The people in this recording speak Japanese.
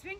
Swing.